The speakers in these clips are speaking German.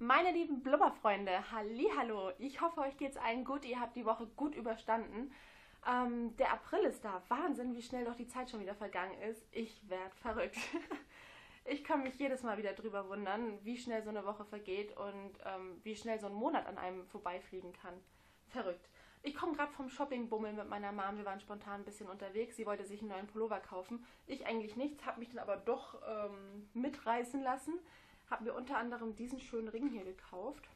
Meine lieben Blubberfreunde, hallo, ich hoffe, euch geht's allen gut, ihr habt die Woche gut überstanden. Ähm, der April ist da, Wahnsinn, wie schnell doch die Zeit schon wieder vergangen ist. Ich werd verrückt. ich kann mich jedes Mal wieder drüber wundern, wie schnell so eine Woche vergeht und ähm, wie schnell so ein Monat an einem vorbeifliegen kann. Verrückt. Ich komme gerade vom Shoppingbummeln mit meiner Mom. Wir waren spontan ein bisschen unterwegs. Sie wollte sich einen neuen Pullover kaufen. Ich eigentlich nichts, habe mich dann aber doch ähm, mitreißen lassen. Habe mir unter anderem diesen schönen Ring hier gekauft.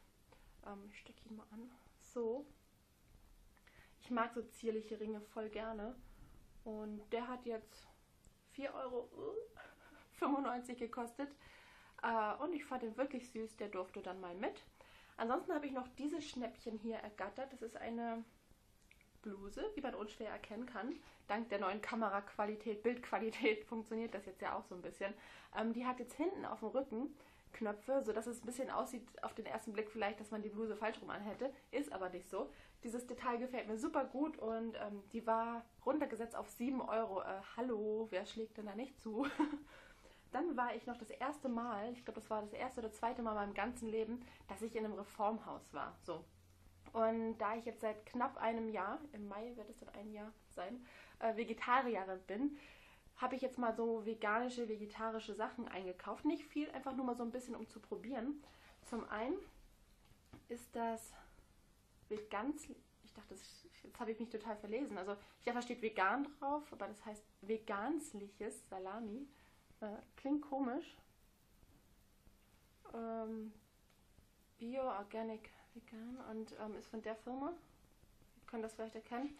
Ähm, ich stecke ihn mal an. So. Ich mag so zierliche Ringe voll gerne. Und der hat jetzt 4,95 Euro gekostet. Äh, und ich fand den wirklich süß. Der durfte dann mal mit. Ansonsten habe ich noch dieses Schnäppchen hier ergattert. Das ist eine Bluse, wie man unschwer erkennen kann. Dank der neuen Kameraqualität, Bildqualität funktioniert das jetzt ja auch so ein bisschen. Ähm, die hat jetzt hinten auf dem Rücken Knöpfe, sodass es ein bisschen aussieht auf den ersten Blick vielleicht, dass man die Bluse falsch rum anhätte. Ist aber nicht so. Dieses Detail gefällt mir super gut und ähm, die war runtergesetzt auf 7 Euro. Äh, hallo, wer schlägt denn da nicht zu? Dann war ich noch das erste Mal, ich glaube, das war das erste oder zweite Mal in meinem ganzen Leben, dass ich in einem Reformhaus war. So. Und da ich jetzt seit knapp einem Jahr, im Mai wird es dann ein Jahr sein, äh, Vegetarierin bin, habe ich jetzt mal so veganische, vegetarische Sachen eingekauft. Nicht viel, einfach nur mal so ein bisschen, um zu probieren. Zum einen ist das Vegans, ich dachte, das, jetzt habe ich mich total verlesen. Also ich dachte, da steht vegan drauf, aber das heißt vegansliches Salami. Äh, klingt komisch. Ähm, Bio, Organic, Vegan und ähm, ist von der Firma. Ihr könnt das vielleicht erkennen.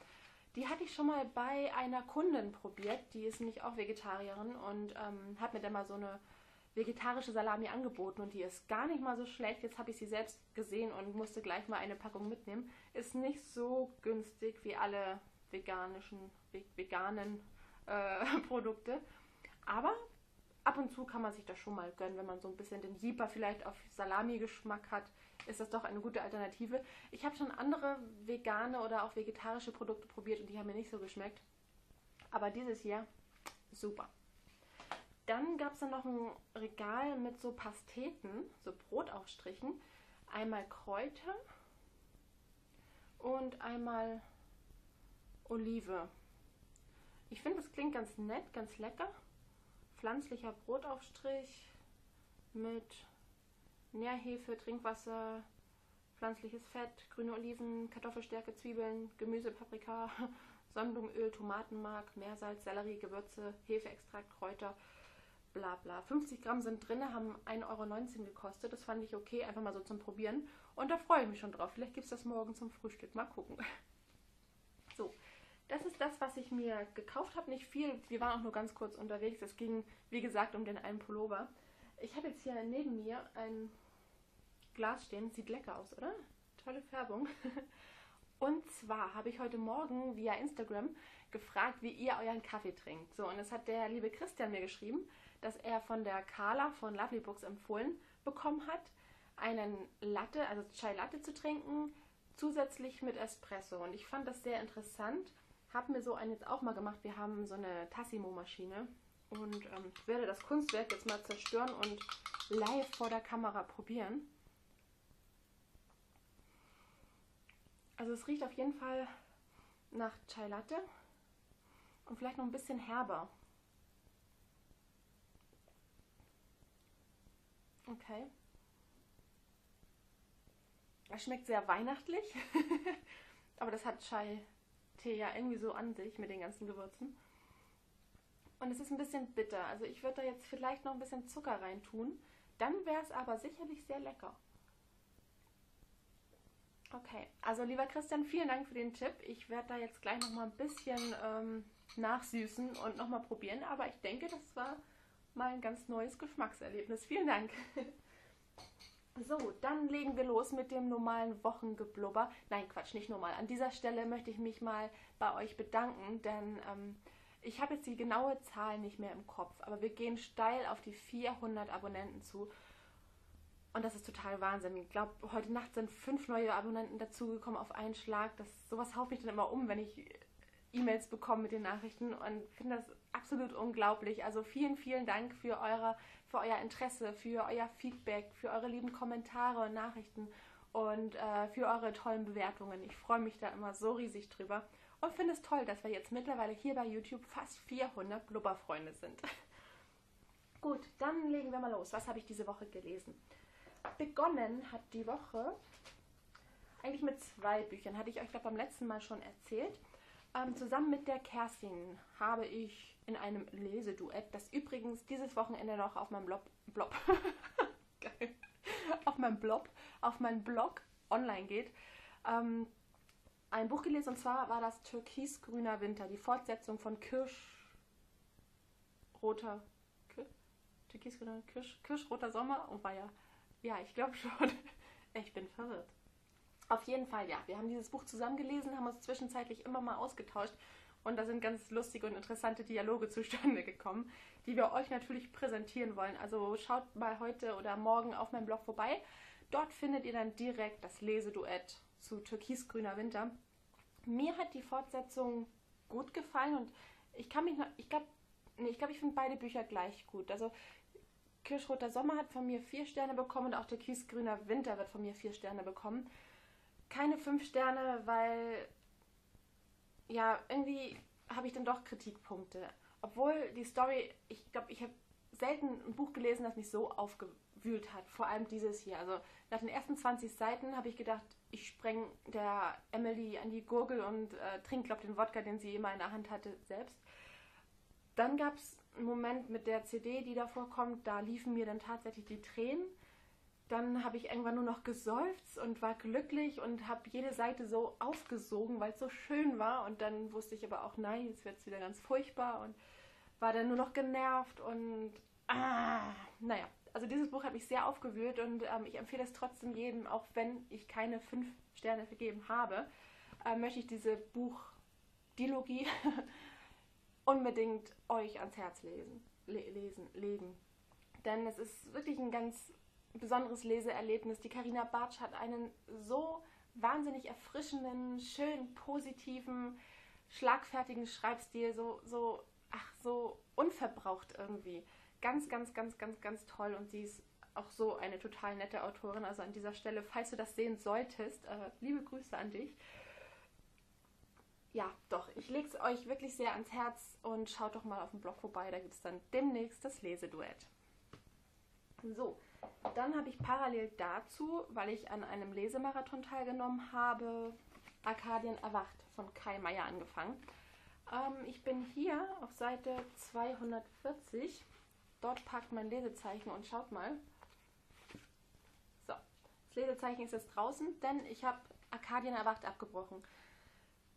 Die hatte ich schon mal bei einer Kundin probiert, die ist nämlich auch Vegetarierin und ähm, hat mir dann mal so eine vegetarische Salami angeboten und die ist gar nicht mal so schlecht. Jetzt habe ich sie selbst gesehen und musste gleich mal eine Packung mitnehmen. Ist nicht so günstig wie alle veganischen, veganen äh, Produkte. Aber ab und zu kann man sich das schon mal gönnen, wenn man so ein bisschen den Jeeper vielleicht auf Salami-Geschmack hat, ist das doch eine gute Alternative. Ich habe schon andere vegane oder auch vegetarische Produkte probiert und die haben mir nicht so geschmeckt. Aber dieses hier, super. Dann gab es dann noch ein Regal mit so Pasteten, so Brotaufstrichen. Einmal Kräuter und einmal Olive. Ich finde, das klingt ganz nett, ganz lecker pflanzlicher Brotaufstrich mit Nährhefe, Trinkwasser, pflanzliches Fett, grüne Oliven, Kartoffelstärke, Zwiebeln, Gemüse, Paprika, Sonnenblumenöl, Tomatenmark, Meersalz, Sellerie, Gewürze, Hefeextrakt, Kräuter, bla bla. 50 Gramm sind drin, haben 1,19 Euro gekostet. Das fand ich okay, einfach mal so zum Probieren. Und da freue ich mich schon drauf. Vielleicht gibt es das morgen zum Frühstück. Mal gucken. So, das ist das, was ich mir gekauft habe. Nicht viel, wir waren auch nur ganz kurz unterwegs. Es ging, wie gesagt, um den einen Pullover. Ich habe jetzt hier neben mir ein Glas stehen. Sieht lecker aus, oder? Tolle Färbung. Und zwar habe ich heute Morgen via Instagram gefragt, wie ihr euren Kaffee trinkt. So, und es hat der liebe Christian mir geschrieben, dass er von der Carla von Lovely Books empfohlen bekommen hat, einen Latte, also Chai Latte zu trinken, zusätzlich mit Espresso. Und ich fand das sehr interessant, habe mir so einen jetzt auch mal gemacht. Wir haben so eine Tassimo-Maschine und ähm, werde das Kunstwerk jetzt mal zerstören und live vor der Kamera probieren. Also es riecht auf jeden Fall nach Chai Latte und vielleicht noch ein bisschen herber. Okay. Es schmeckt sehr weihnachtlich, aber das hat Chai Tee ja irgendwie so an sich mit den ganzen Gewürzen. Und es ist ein bisschen bitter. Also ich würde da jetzt vielleicht noch ein bisschen Zucker rein tun. Dann wäre es aber sicherlich sehr lecker. Okay, also lieber Christian, vielen Dank für den Tipp. Ich werde da jetzt gleich noch mal ein bisschen ähm, nachsüßen und noch mal probieren. Aber ich denke, das war mal ein ganz neues Geschmackserlebnis. Vielen Dank. So, dann legen wir los mit dem normalen Wochengeblubber. Nein, Quatsch, nicht normal. An dieser Stelle möchte ich mich mal bei euch bedanken, denn ähm, ich habe jetzt die genaue Zahl nicht mehr im Kopf, aber wir gehen steil auf die 400 Abonnenten zu. Und das ist total Wahnsinn. Ich glaube, heute Nacht sind fünf neue Abonnenten dazugekommen auf einen Schlag. Das, sowas haut mich dann immer um, wenn ich E-Mails bekommen mit den Nachrichten und finde das absolut unglaublich. Also vielen, vielen Dank für, eure, für euer Interesse, für euer Feedback, für eure lieben Kommentare und Nachrichten und äh, für eure tollen Bewertungen. Ich freue mich da immer so riesig drüber und finde es toll, dass wir jetzt mittlerweile hier bei YouTube fast 400 Blubberfreunde sind. Gut, dann legen wir mal los. Was habe ich diese Woche gelesen? Begonnen hat die Woche eigentlich mit zwei Büchern. Hatte ich euch, glaube beim letzten Mal schon erzählt. Ähm, zusammen mit der Kerstin habe ich in einem Leseduett, das übrigens dieses Wochenende noch auf meinem Blog, Blog auf meinem Blog, auf meinem Blog online geht, ähm, ein Buch gelesen und zwar war das Türkisgrüner Winter, die Fortsetzung von Kirschroter Türkisgrüner Kirsch, Kirschroter Sommer und war ja, ja, ich glaube schon. Ich bin verwirrt. Auf jeden Fall, ja. Wir haben dieses Buch zusammen gelesen, haben uns zwischenzeitlich immer mal ausgetauscht und da sind ganz lustige und interessante Dialoge zustande gekommen, die wir euch natürlich präsentieren wollen. Also schaut mal heute oder morgen auf meinem Blog vorbei. Dort findet ihr dann direkt das Leseduett zu Türkisgrüner Winter. Mir hat die Fortsetzung gut gefallen und ich kann mich noch, ich glaube, nee, ich glaube, ich finde beide Bücher gleich gut. Also Kirschroter Sommer hat von mir vier Sterne bekommen und auch Türkisgrüner Winter wird von mir vier Sterne bekommen keine fünf Sterne, weil ja, irgendwie habe ich dann doch Kritikpunkte. Obwohl die Story, ich glaube, ich habe selten ein Buch gelesen, das mich so aufgewühlt hat. Vor allem dieses hier. Also nach den ersten 20 Seiten habe ich gedacht, ich spreng der Emily an die Gurgel und äh, trinke, glaube den Wodka, den sie immer in der Hand hatte, selbst. Dann gab es Moment mit der CD, die davor kommt, da liefen mir dann tatsächlich die Tränen dann habe ich irgendwann nur noch geseufzt und war glücklich und habe jede Seite so aufgesogen, weil es so schön war. Und dann wusste ich aber auch, nein, jetzt wird es wieder ganz furchtbar und war dann nur noch genervt und ah, naja. Also dieses Buch hat mich sehr aufgewühlt und ähm, ich empfehle es trotzdem jedem, auch wenn ich keine fünf Sterne vergeben habe, äh, möchte ich diese Buchdilogie unbedingt euch ans Herz lesen, le lesen, legen. Denn es ist wirklich ein ganz besonderes Leseerlebnis. Die Karina Bartsch hat einen so wahnsinnig erfrischenden, schönen, positiven, schlagfertigen Schreibstil, so, so, ach, so unverbraucht irgendwie. Ganz, ganz, ganz, ganz, ganz toll und sie ist auch so eine total nette Autorin. Also an dieser Stelle, falls du das sehen solltest, äh, liebe Grüße an dich. Ja, doch, ich lege es euch wirklich sehr ans Herz und schaut doch mal auf dem Blog vorbei, da gibt es dann demnächst das Leseduett. So, dann habe ich parallel dazu, weil ich an einem Lesemarathon teilgenommen habe, Arkadien erwacht von Kai Meier angefangen. Ähm, ich bin hier auf Seite 240. Dort packt mein Lesezeichen und schaut mal. So, das Lesezeichen ist jetzt draußen, denn ich habe Arkadien erwacht abgebrochen.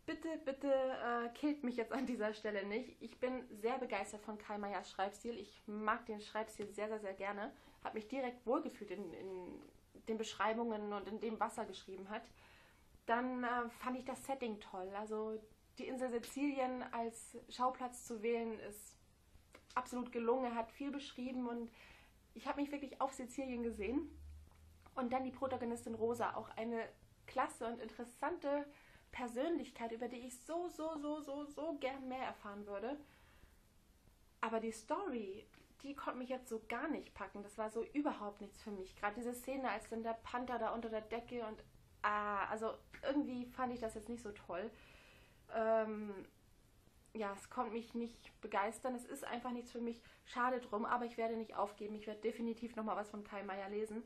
Bitte, bitte äh, killt mich jetzt an dieser Stelle nicht. Ich bin sehr begeistert von Kai Meyers Schreibstil. Ich mag den Schreibstil sehr, sehr, sehr gerne habe mich direkt wohlgefühlt in, in, den Beschreibungen und in dem, was er geschrieben hat. Dann äh, fand ich das Setting toll. Also die Insel Sizilien als Schauplatz zu wählen, ist absolut gelungen. Er hat viel beschrieben und ich habe mich wirklich auf Sizilien gesehen. Und dann die Protagonistin Rosa, auch eine klasse und interessante Persönlichkeit, über die ich so, so, so, so, so gern mehr erfahren würde. Aber die Story die konnte mich jetzt so gar nicht packen. Das war so überhaupt nichts für mich. Gerade diese Szene, als dann der Panther da unter der Decke und ah, also irgendwie fand ich das jetzt nicht so toll. Ähm, ja, es konnte mich nicht begeistern. Es ist einfach nichts für mich. Schade drum, aber ich werde nicht aufgeben. Ich werde definitiv nochmal was von Kai Meier lesen.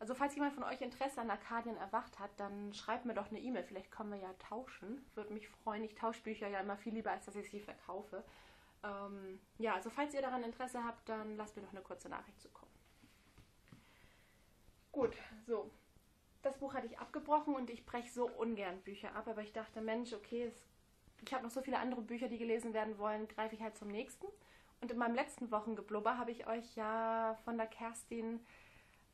Also falls jemand von euch Interesse an Arkadien erwacht hat, dann schreibt mir doch eine E-Mail. Vielleicht können wir ja tauschen. Würde mich freuen. Ich tausche Bücher ja immer viel lieber, als dass ich sie verkaufe. Ähm, ja, also falls ihr daran Interesse habt, dann lasst mir noch eine kurze Nachricht zukommen. Gut, so. Das Buch hatte ich abgebrochen und ich breche so ungern Bücher ab, aber ich dachte, Mensch, okay, es, ich habe noch so viele andere Bücher, die gelesen werden wollen, greife ich halt zum nächsten. Und in meinem letzten Wochengeblubber habe ich euch ja von der Kerstin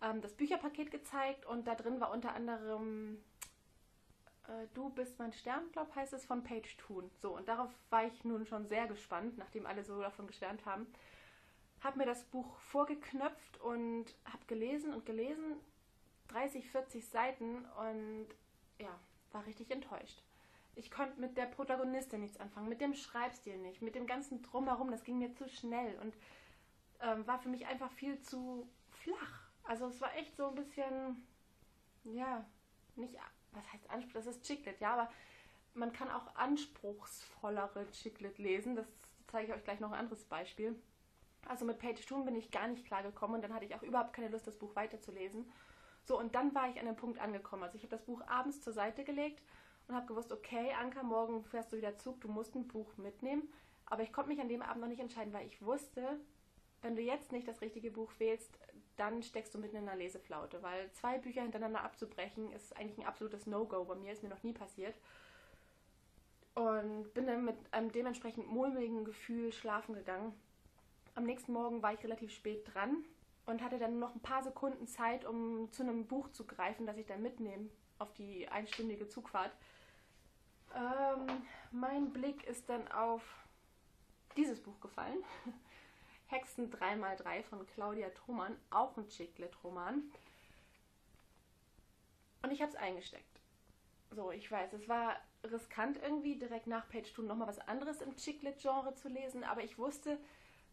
ähm, das Bücherpaket gezeigt und da drin war unter anderem äh, Du bist mein Stern, glaube heißt es, von Page Toon. So, und darauf war ich nun schon sehr gespannt, nachdem alle so davon geschwärmt haben. Habe mir das Buch vorgeknöpft und habe gelesen und gelesen, 30, 40 Seiten und ja, war richtig enttäuscht. Ich konnte mit der Protagonistin nichts anfangen, mit dem Schreibstil nicht, mit dem ganzen Drumherum, das ging mir zu schnell und ähm, war für mich einfach viel zu flach. Also es war echt so ein bisschen, ja, nicht, was heißt Anspruch, das ist Chicklet, ja, aber man kann auch anspruchsvollere Chicklet lesen. Das zeige ich euch gleich noch ein anderes Beispiel. Also mit Page Toon bin ich gar nicht klargekommen und dann hatte ich auch überhaupt keine Lust, das Buch weiterzulesen. So, und dann war ich an dem Punkt angekommen. Also ich habe das Buch abends zur Seite gelegt und habe gewusst, okay, Anka, morgen fährst du wieder Zug, du musst ein Buch mitnehmen. Aber ich konnte mich an dem Abend noch nicht entscheiden, weil ich wusste, wenn du jetzt nicht das richtige Buch wählst, dann steckst du mitten in einer Leseflaute. Weil zwei Bücher hintereinander abzubrechen, ist eigentlich ein absolutes No-Go. Bei mir ist mir noch nie passiert. Und bin dann mit einem dementsprechend mulmigen Gefühl schlafen gegangen. Am nächsten Morgen war ich relativ spät dran und hatte dann noch ein paar Sekunden Zeit, um zu einem Buch zu greifen, das ich dann mitnehme auf die einstündige Zugfahrt. Ähm, mein Blick ist dann auf dieses Buch gefallen. Hexen 3x3 von Claudia Thomann, auch ein Chicklet-Roman. Und ich habe es eingesteckt. So, ich weiß, es war riskant irgendwie, direkt nach Page 2 nochmal was anderes im Chicklet-Genre zu lesen, aber ich wusste,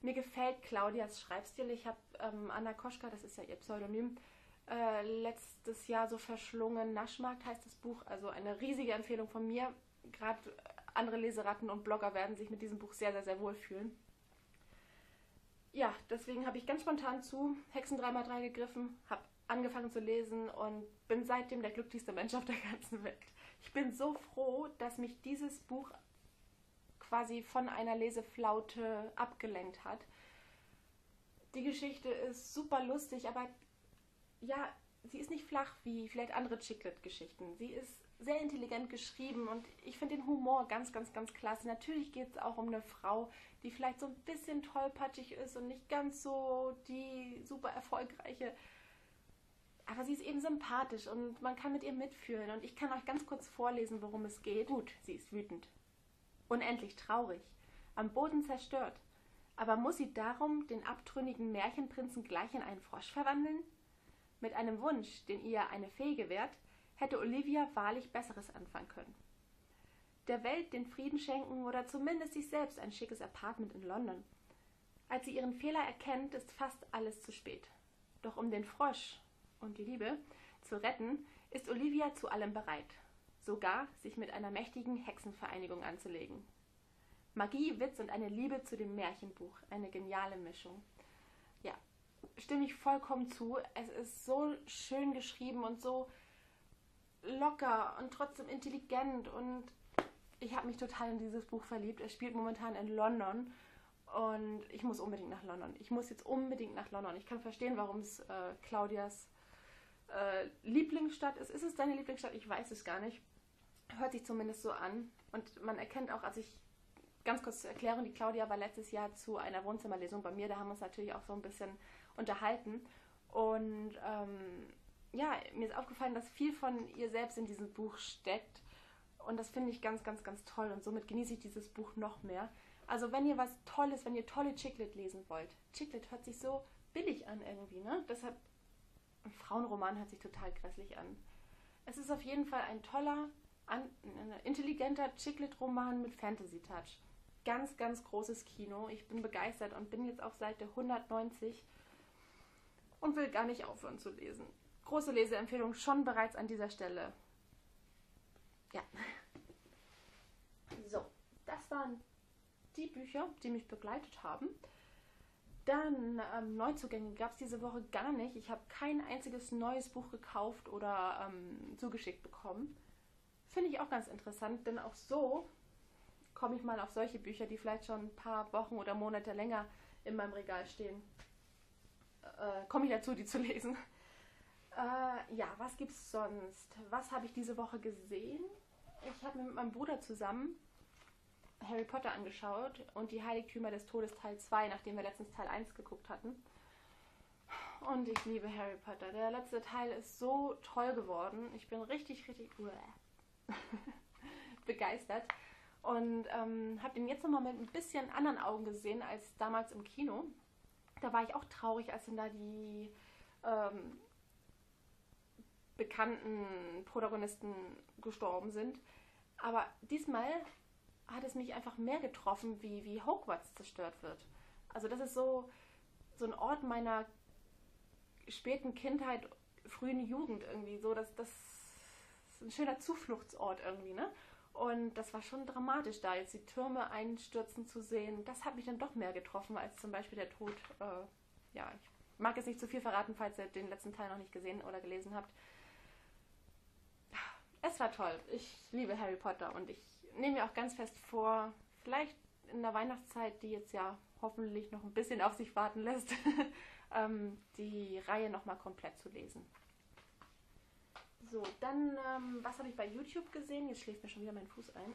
mir gefällt Claudias Schreibstil. Ich habe ähm, Anna Koschka, das ist ja ihr Pseudonym, äh, letztes Jahr so verschlungen. Naschmarkt heißt das Buch, also eine riesige Empfehlung von mir. Gerade andere Leseratten und Blogger werden sich mit diesem Buch sehr, sehr, sehr wohl fühlen. Ja, deswegen habe ich ganz spontan zu Hexen 3x3 gegriffen, habe angefangen zu lesen und bin seitdem der glücklichste Mensch auf der ganzen Welt. Ich bin so froh, dass mich dieses Buch quasi von einer Leseflaute abgelenkt hat. Die Geschichte ist super lustig, aber ja, sie ist nicht flach wie vielleicht andere Chicklet-Geschichten. Sie ist sehr intelligent geschrieben und ich finde den Humor ganz, ganz, ganz klasse. Natürlich geht es auch um eine Frau, die vielleicht so ein bisschen tollpatschig ist und nicht ganz so die super erfolgreiche. Aber sie ist eben sympathisch und man kann mit ihr mitfühlen. Und ich kann euch ganz kurz vorlesen, worum es geht. Gut, sie ist wütend. Unendlich traurig. Am Boden zerstört. Aber muss sie darum den abtrünnigen Märchenprinzen gleich in einen Frosch verwandeln? Mit einem Wunsch, den ihr eine Fee gewährt, hätte Olivia wahrlich Besseres anfangen können. Der Welt den Frieden schenken oder zumindest sich selbst ein schickes Apartment in London. Als sie ihren Fehler erkennt, ist fast alles zu spät. Doch um den Frosch und die Liebe zu retten, ist Olivia zu allem bereit, sogar sich mit einer mächtigen Hexenvereinigung anzulegen. Magie, Witz und eine Liebe zu dem Märchenbuch, eine geniale Mischung. Ja, stimme ich vollkommen zu. Es ist so schön geschrieben und so locker und trotzdem intelligent und ich habe mich total in dieses Buch verliebt. Es spielt momentan in London und ich muss unbedingt nach London. Ich muss jetzt unbedingt nach London. Ich kann verstehen, warum es äh, Claudias äh, Lieblingsstadt ist. Ist es deine Lieblingsstadt? Ich weiß es gar nicht. Hört sich zumindest so an. Und man erkennt auch, als ich ganz kurz zur Erklärung, die Claudia war letztes Jahr zu einer Wohnzimmerlesung bei mir. Da haben wir uns natürlich auch so ein bisschen unterhalten. Und ähm, ja, mir ist aufgefallen, dass viel von ihr selbst in diesem Buch steckt. Und das finde ich ganz, ganz, ganz toll. Und somit genieße ich dieses Buch noch mehr. Also wenn ihr was Tolles, wenn ihr tolle Chicklet lesen wollt. Chicklet hört sich so billig an irgendwie, ne? Deshalb, ein Frauenroman hört sich total grässlich an. Es ist auf jeden Fall ein toller, an, intelligenter Chicklet-Roman mit Fantasy-Touch. Ganz, ganz großes Kino. Ich bin begeistert und bin jetzt auf Seite 190 und will gar nicht aufhören zu lesen. Große Leseempfehlung schon bereits an dieser Stelle. Ja. So, das waren die Bücher, die mich begleitet haben. Dann ähm, Neuzugänge gab es diese Woche gar nicht. Ich habe kein einziges neues Buch gekauft oder ähm, zugeschickt bekommen. Finde ich auch ganz interessant, denn auch so komme ich mal auf solche Bücher, die vielleicht schon ein paar Wochen oder Monate länger in meinem Regal stehen. Äh, komme ich dazu, die zu lesen. Äh, ja, was gibt's sonst? Was habe ich diese Woche gesehen? Ich habe mir mit meinem Bruder zusammen Harry Potter angeschaut und die Heiligtümer des Todes Teil 2, nachdem wir letztens Teil 1 geguckt hatten. Und ich liebe Harry Potter. Der letzte Teil ist so toll geworden. Ich bin richtig, richtig begeistert. Und ähm, habe den jetzt nochmal mit ein bisschen anderen Augen gesehen als damals im Kino. Da war ich auch traurig, als dann da die ähm, bekannten Protagonisten gestorben sind. Aber diesmal hat es mich einfach mehr getroffen, wie, wie Hogwarts zerstört wird. Also das ist so, so ein Ort meiner späten Kindheit, frühen Jugend irgendwie. So, das, das ist ein schöner Zufluchtsort irgendwie, ne? Und das war schon dramatisch, da jetzt die Türme einstürzen zu sehen. Das hat mich dann doch mehr getroffen als zum Beispiel der Tod. Äh, ja, ich mag jetzt nicht zu viel verraten, falls ihr den letzten Teil noch nicht gesehen oder gelesen habt. Es war toll. Ich liebe Harry Potter und ich nehme mir auch ganz fest vor, vielleicht in der Weihnachtszeit, die jetzt ja hoffentlich noch ein bisschen auf sich warten lässt, ähm, die Reihe nochmal komplett zu lesen. So, dann, ähm, was habe ich bei YouTube gesehen? Jetzt schläft mir schon wieder mein Fuß ein.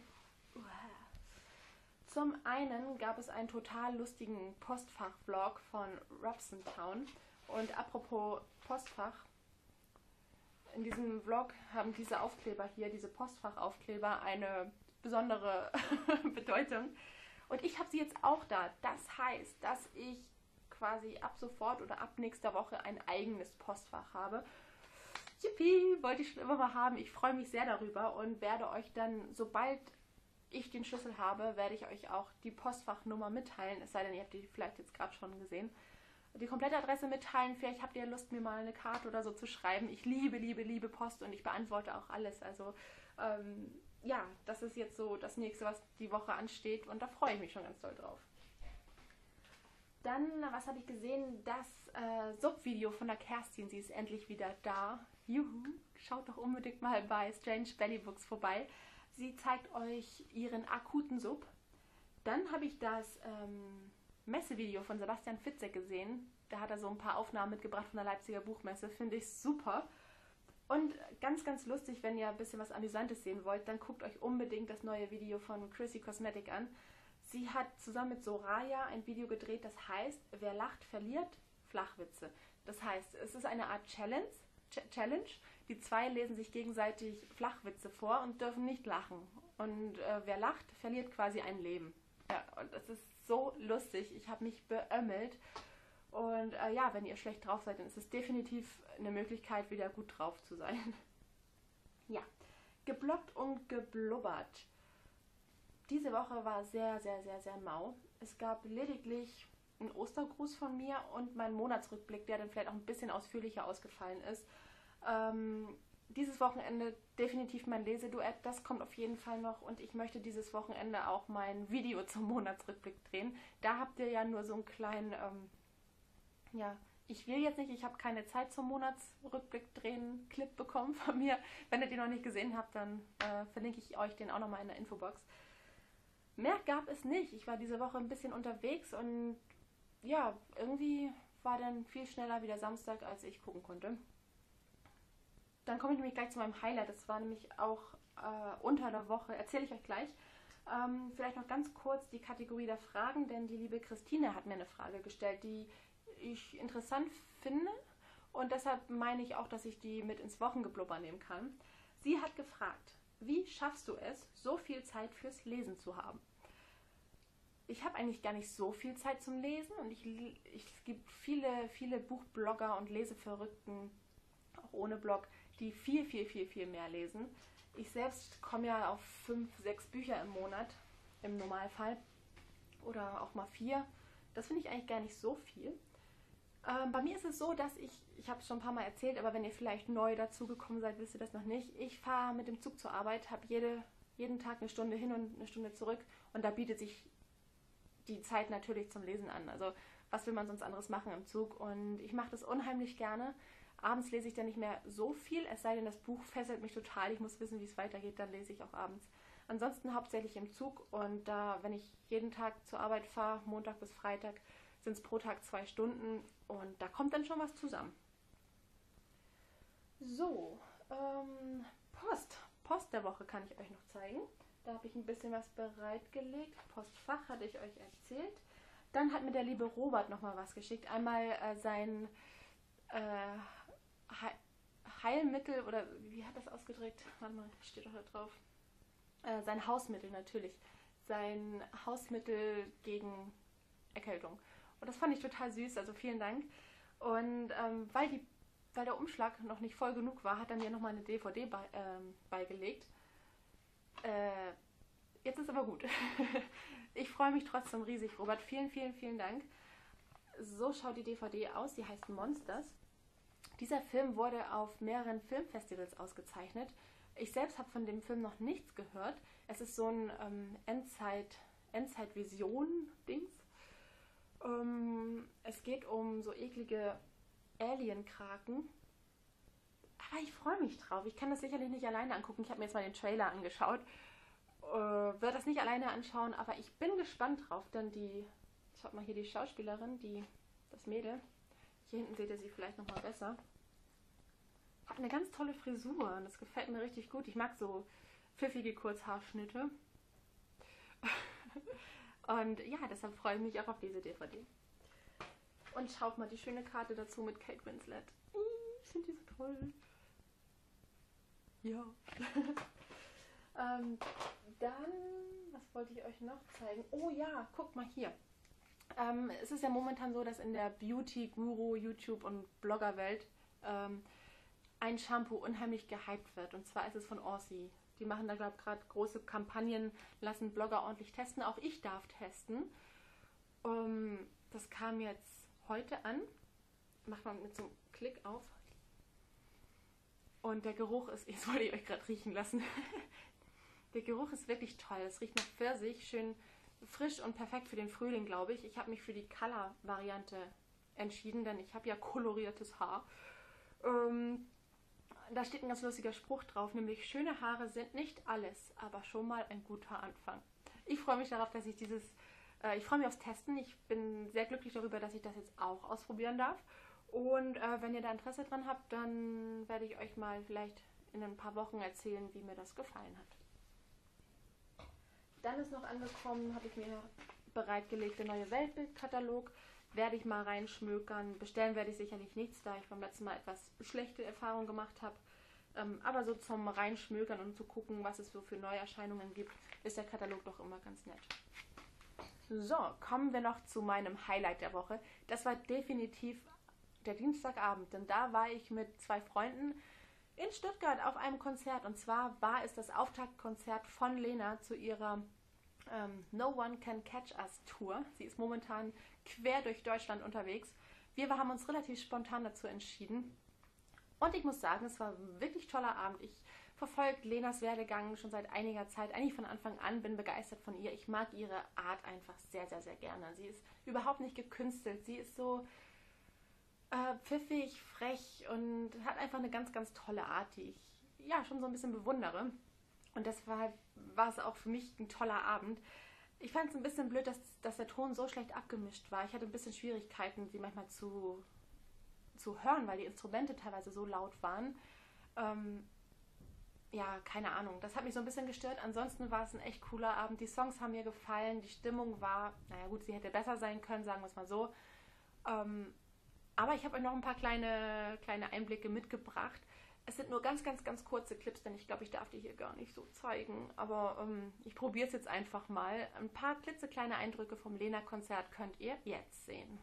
Zum einen gab es einen total lustigen Postfach-Vlog von Robson Town. Und apropos Postfach, in diesem Vlog haben diese Aufkleber hier, diese Postfachaufkleber, eine besondere Bedeutung. Und ich habe sie jetzt auch da. Das heißt, dass ich quasi ab sofort oder ab nächster Woche ein eigenes Postfach habe. Yippie, wollte ich schon immer mal haben. Ich freue mich sehr darüber und werde euch dann, sobald ich den Schlüssel habe, werde ich euch auch die Postfachnummer mitteilen. Es sei denn, ihr habt die vielleicht jetzt gerade schon gesehen. Die komplette Adresse mitteilen. Vielleicht habt ihr Lust, mir mal eine Karte oder so zu schreiben. Ich liebe, liebe, liebe Post und ich beantworte auch alles. Also ähm, ja, das ist jetzt so das nächste, was die Woche ansteht und da freue ich mich schon ganz doll drauf. Dann, was habe ich gesehen? Das äh, Sub-Video von der Kerstin. Sie ist endlich wieder da. Juhu! Schaut doch unbedingt mal bei Strange Belly Books vorbei. Sie zeigt euch ihren akuten Sub. Dann habe ich das ähm, Messevideo von Sebastian Fitzek gesehen. Da hat er so ein paar Aufnahmen mitgebracht von der Leipziger Buchmesse. Finde ich super. Und ganz, ganz lustig, wenn ihr ein bisschen was Amüsantes sehen wollt, dann guckt euch unbedingt das neue Video von Chrissy Cosmetic an. Sie hat zusammen mit Soraya ein Video gedreht, das heißt, wer lacht, verliert Flachwitze. Das heißt, es ist eine Art Challenge. Challenge. Die zwei lesen sich gegenseitig Flachwitze vor und dürfen nicht lachen. Und äh, wer lacht, verliert quasi ein Leben. Ja, und es ist so lustig. Ich habe mich beömmelt. Und äh, ja, wenn ihr schlecht drauf seid, dann ist es definitiv eine Möglichkeit, wieder gut drauf zu sein. ja, geblockt und geblubbert. Diese Woche war sehr, sehr, sehr, sehr mau. Es gab lediglich einen Ostergruß von mir und meinen Monatsrückblick, der dann vielleicht auch ein bisschen ausführlicher ausgefallen ist. Ähm, dieses Wochenende definitiv mein Leseduett, das kommt auf jeden Fall noch und ich möchte dieses Wochenende auch mein Video zum Monatsrückblick drehen. Da habt ihr ja nur so einen kleinen, ähm, ja, ich will jetzt nicht, ich habe keine Zeit zum Monatsrückblick drehen, Clip bekommen von mir. Wenn ihr den noch nicht gesehen habt, dann äh, verlinke ich euch den auch nochmal in der Infobox. Mehr gab es nicht. Ich war diese Woche ein bisschen unterwegs und ja, irgendwie war dann viel schneller wieder Samstag, als ich gucken konnte. Dann komme ich nämlich gleich zu meinem Highlight. Das war nämlich auch äh, unter der Woche. Erzähle ich euch gleich. Ähm, vielleicht noch ganz kurz die Kategorie der Fragen, denn die liebe Christine hat mir eine Frage gestellt, die ich interessant finde. Und deshalb meine ich auch, dass ich die mit ins Wochengeblubber nehmen kann. Sie hat gefragt, wie schaffst du es, so viel Zeit fürs Lesen zu haben? Ich habe eigentlich gar nicht so viel Zeit zum Lesen und ich, ich, es gibt viele, viele Buchblogger und Leseverrückten, auch ohne Blog, die viel, viel, viel, viel mehr lesen. Ich selbst komme ja auf fünf, sechs Bücher im Monat, im Normalfall. Oder auch mal vier. Das finde ich eigentlich gar nicht so viel. Ähm, bei mir ist es so, dass ich, ich habe es schon ein paar Mal erzählt, aber wenn ihr vielleicht neu dazugekommen seid, wisst ihr das noch nicht. Ich fahre mit dem Zug zur Arbeit, habe jede, jeden Tag eine Stunde hin und eine Stunde zurück und da bietet sich die Zeit natürlich zum Lesen an. Also was will man sonst anderes machen im Zug? Und ich mache das unheimlich gerne. Abends lese ich dann nicht mehr so viel, es sei denn, das Buch fesselt mich total. Ich muss wissen, wie es weitergeht, dann lese ich auch abends. Ansonsten hauptsächlich im Zug und da, wenn ich jeden Tag zur Arbeit fahre, Montag bis Freitag, sind es pro Tag zwei Stunden und da kommt dann schon was zusammen. So, ähm, Post. Post der Woche kann ich euch noch zeigen. Da habe ich ein bisschen was bereitgelegt. Postfach hatte ich euch erzählt. Dann hat mir der liebe Robert noch mal was geschickt. Einmal äh, sein äh, Heilmittel oder wie hat das ausgedrückt? Warte mal, steht doch da drauf. Äh, sein Hausmittel natürlich. Sein Hausmittel gegen Erkältung. Und das fand ich total süß, also vielen Dank. Und ähm, weil, die, weil der Umschlag noch nicht voll genug war, hat er mir nochmal eine DVD bei, ähm, beigelegt. Äh, jetzt ist aber gut. ich freue mich trotzdem riesig, Robert. Vielen, vielen, vielen Dank. So schaut die DVD aus. Die heißt Monsters. Dieser Film wurde auf mehreren Filmfestivals ausgezeichnet. Ich selbst habe von dem Film noch nichts gehört. Es ist so ein ähm, Endzeit, Endzeit-Vision-Dings. Ähm, es geht um so eklige Alien-Kraken. Aber ich freue mich drauf. Ich kann das sicherlich nicht alleine angucken. Ich habe mir jetzt mal den Trailer angeschaut. Äh, werde das nicht alleine anschauen, aber ich bin gespannt drauf, denn die, schaut mal hier die Schauspielerin, die, das Mädel, hier hinten seht ihr sie vielleicht nochmal besser. Hat eine ganz tolle Frisur und das gefällt mir richtig gut. Ich mag so pfiffige Kurzhaarschnitte. und ja, deshalb freue ich mich auch auf diese DVD. Und schaut mal die schöne Karte dazu mit Kate Winslet. Ich finde die so toll. Ja. ähm, dann, was wollte ich euch noch zeigen? Oh ja, guckt mal hier. Ähm, es ist ja momentan so, dass in der Beauty-Guru, YouTube- und Blogger-Welt ähm, ein Shampoo unheimlich gehypt wird. Und zwar ist es von Orsi. Die machen da, glaube ich, gerade große Kampagnen, lassen Blogger ordentlich testen. Auch ich darf testen. Ähm, das kam jetzt heute an. Macht man mit so einem Klick auf. Und der Geruch ist, jetzt wollte ich euch gerade riechen lassen. der Geruch ist wirklich toll. Es riecht nach Pfirsich, schön frisch und perfekt für den Frühling, glaube ich. Ich habe mich für die Color-Variante entschieden, denn ich habe ja koloriertes Haar. Ähm, da steht ein ganz lustiger Spruch drauf, nämlich schöne Haare sind nicht alles, aber schon mal ein guter Anfang. Ich freue mich darauf, dass ich dieses, äh, ich freue mich aufs Testen. Ich bin sehr glücklich darüber, dass ich das jetzt auch ausprobieren darf. Und äh, wenn ihr da Interesse dran habt, dann werde ich euch mal vielleicht in ein paar Wochen erzählen, wie mir das gefallen hat. Dann ist noch angekommen, habe ich mir bereitgelegt, der neue Weltbildkatalog werde ich mal reinschmökern. Bestellen werde ich sicherlich nichts, da ich beim letzten Mal etwas schlechte Erfahrungen gemacht habe. Ähm, aber so zum Reinschmökern und zu gucken, was es so für Neuerscheinungen gibt, ist der Katalog doch immer ganz nett. So, kommen wir noch zu meinem Highlight der Woche. Das war definitiv der Dienstagabend, denn da war ich mit zwei Freunden in Stuttgart auf einem Konzert. Und zwar war es das Auftaktkonzert von Lena zu ihrer ähm, No One Can Catch Us Tour. Sie ist momentan quer durch Deutschland unterwegs. Wir haben uns relativ spontan dazu entschieden. Und ich muss sagen, es war ein wirklich toller Abend. Ich verfolge Lenas Werdegang schon seit einiger Zeit, eigentlich von Anfang an, bin begeistert von ihr. Ich mag ihre Art einfach sehr, sehr, sehr gerne. Sie ist überhaupt nicht gekünstelt. Sie ist so äh, pfiffig, frech und hat einfach eine ganz, ganz tolle Art, die ich ja schon so ein bisschen bewundere. Und deshalb war es auch für mich ein toller Abend. Ich fand es ein bisschen blöd, dass, dass der Ton so schlecht abgemischt war. Ich hatte ein bisschen Schwierigkeiten, sie manchmal zu, zu hören, weil die Instrumente teilweise so laut waren. Ähm, ja, keine Ahnung. Das hat mich so ein bisschen gestört. Ansonsten war es ein echt cooler Abend. Die Songs haben mir gefallen. Die Stimmung war, naja gut, sie hätte besser sein können, sagen wir es mal so. Ähm, aber ich habe euch noch ein paar kleine, kleine Einblicke mitgebracht. Es sind nur ganz, ganz, ganz kurze Clips, denn ich glaube, ich darf die hier gar nicht so zeigen. Aber ähm, ich probiere es jetzt einfach mal. Ein paar klitzekleine Eindrücke vom Lena-Konzert könnt ihr jetzt sehen.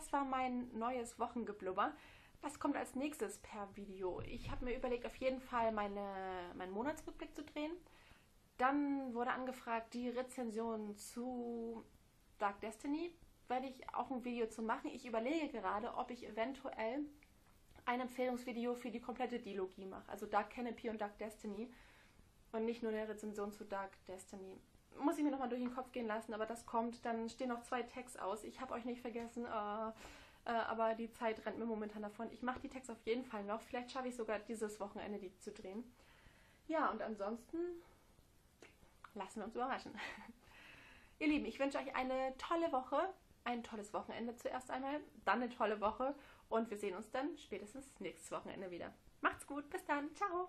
Das war mein neues Wochengeblubber. Was kommt als nächstes per Video? Ich habe mir überlegt, auf jeden Fall meine, meinen Monatsrückblick zu drehen. Dann wurde angefragt, die Rezension zu Dark Destiny. Werde ich auch ein Video zu machen. Ich überlege gerade, ob ich eventuell ein Empfehlungsvideo für die komplette Dilogie mache. Also Dark Canopy und Dark Destiny. Und nicht nur eine Rezension zu Dark Destiny. Muss ich mir nochmal durch den Kopf gehen lassen, aber das kommt. Dann stehen noch zwei Tags aus. Ich habe euch nicht vergessen. Äh, äh, aber die Zeit rennt mir momentan davon. Ich mache die Tags auf jeden Fall noch. Vielleicht schaffe ich sogar dieses Wochenende die zu drehen. Ja, und ansonsten lassen wir uns überraschen. Ihr Lieben, ich wünsche euch eine tolle Woche, ein tolles Wochenende zuerst einmal, dann eine tolle Woche und wir sehen uns dann spätestens nächstes Wochenende wieder. Macht's gut, bis dann, ciao!